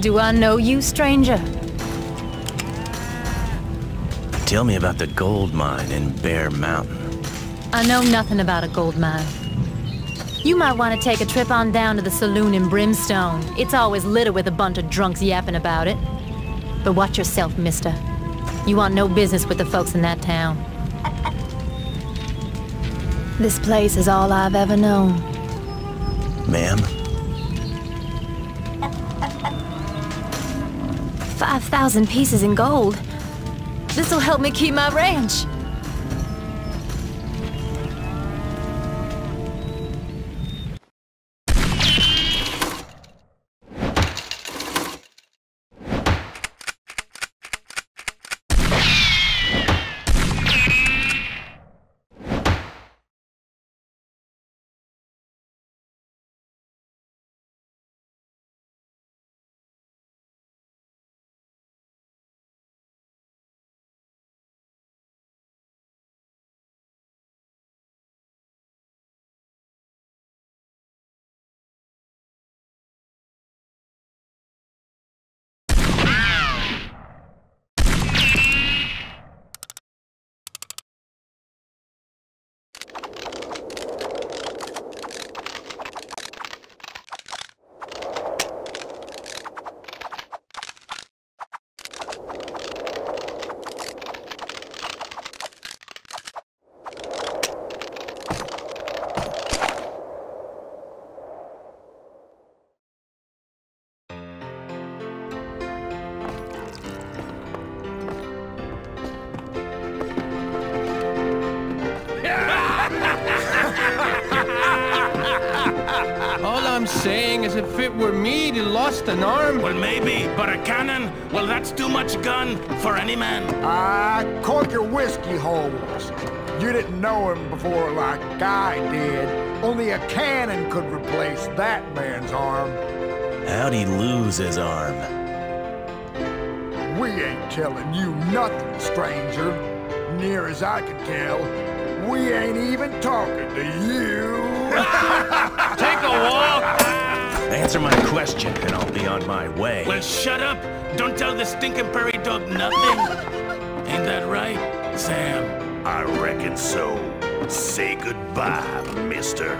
Do I know you, stranger? Tell me about the gold mine in Bear Mountain. I know nothing about a gold mine. You might want to take a trip on down to the saloon in Brimstone. It's always littered with a bunch of drunks yapping about it. But watch yourself, mister. You want no business with the folks in that town. This place is all I've ever known. Ma'am? Five thousand pieces in gold. This'll help me keep my ranch. Saying as if it were me that lost an arm... Well, maybe, but a cannon? Well, that's too much gun for any man. Ah, cork your whiskey holes. You didn't know him before like I did. Only a cannon could replace that man's arm. How'd he lose his arm? We ain't telling you nothing, stranger. Near as I can tell, we ain't even talking to you. Take a walk! Answer my question, and I'll be on my way. Well, shut up! Don't tell the stinking prairie dog nothing. Ain't that right, Sam? I reckon so. Say goodbye, mister.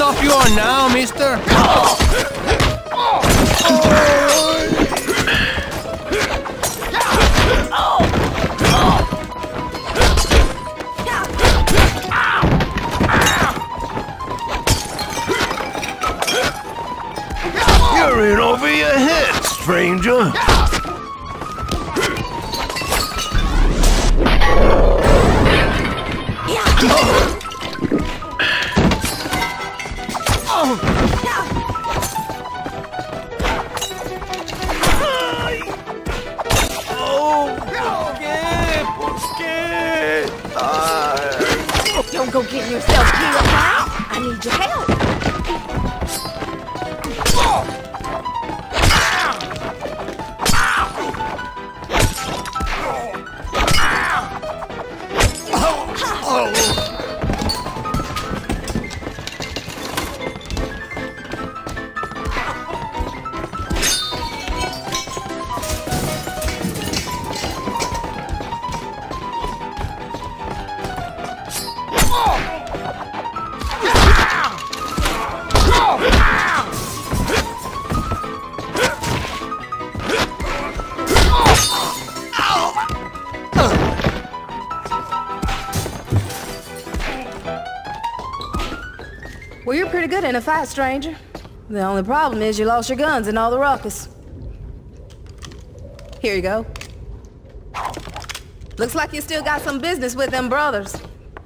Help you on now, mister? You're in over your head, stranger. Don't go getting yourself killed now. I need your help. In a fight, stranger. The only problem is you lost your guns in all the ruckus. Here you go. Looks like you still got some business with them brothers.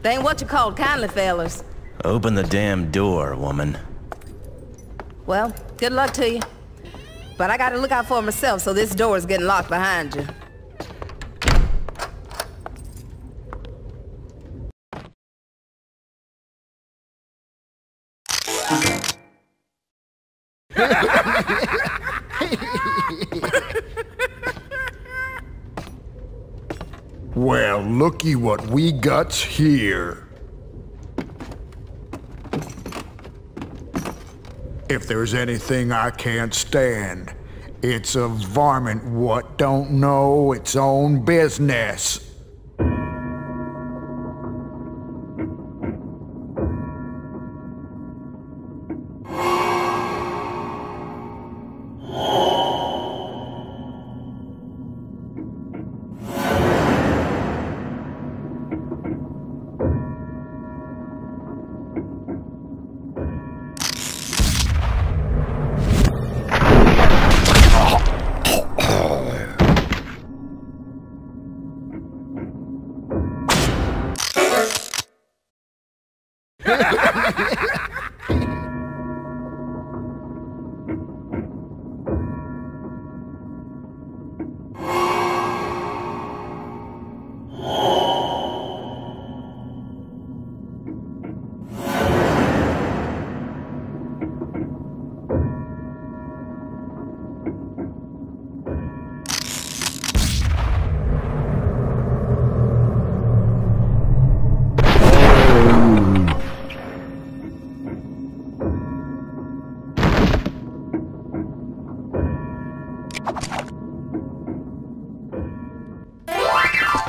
They ain't what you called kindly fellers. Open the damn door, woman. Well, good luck to you. But I gotta look out for myself, so this door is getting locked behind you. Well, looky what we got here. If there's anything I can't stand, it's a varmint what don't know its own business.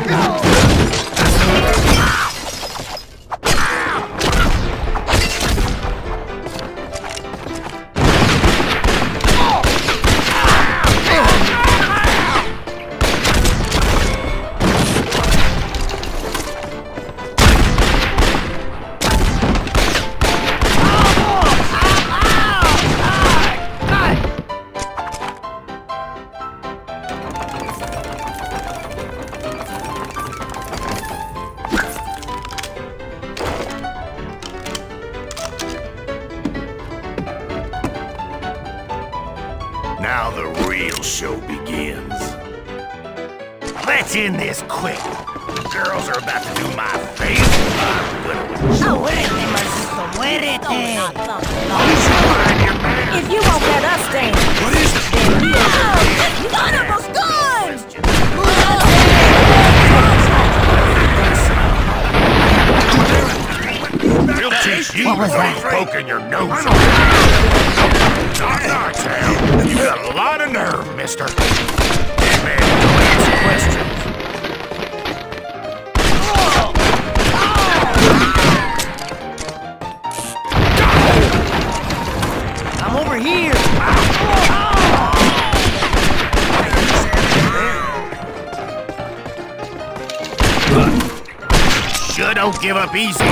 Go! Now the real show begins. Let's end this quick. The girls are about to do my favorite. Muérete, muérete! If you won't let us dance, What is this? no! Son of a gun! We'll teach you what was that? poking your nose knock, knock, Sam. You got a lot of nerve, mister. Hey, man, don't questions. I'm over here. Sure don't give up easy,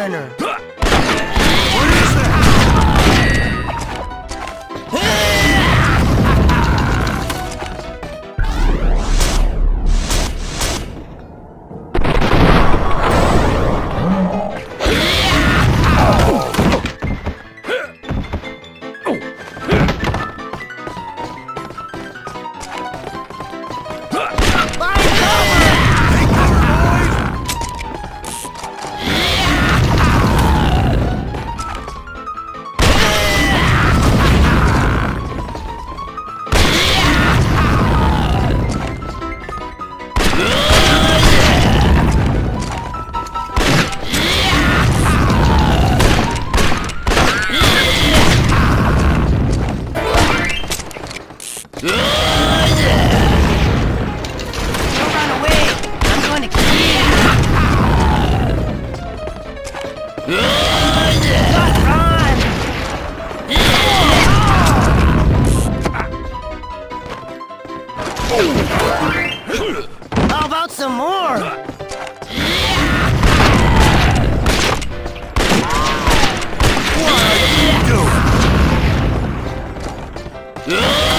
Renner. How about some more? What are you doing?